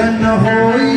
न होई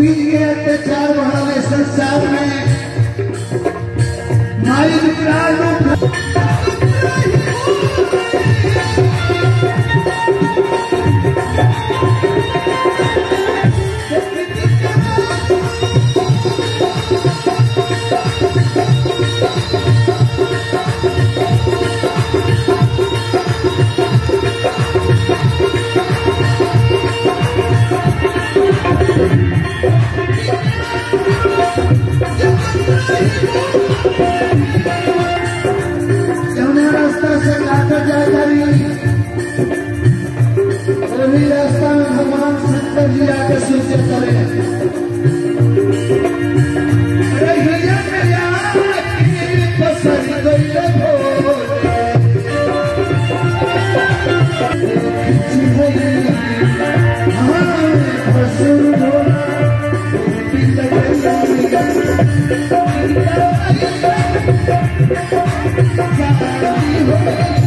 जब रक्त पी के अत्याचार बढ़ावे संसार में। माई विकराल Thank